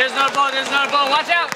There's another ball, there's another ball. Watch out.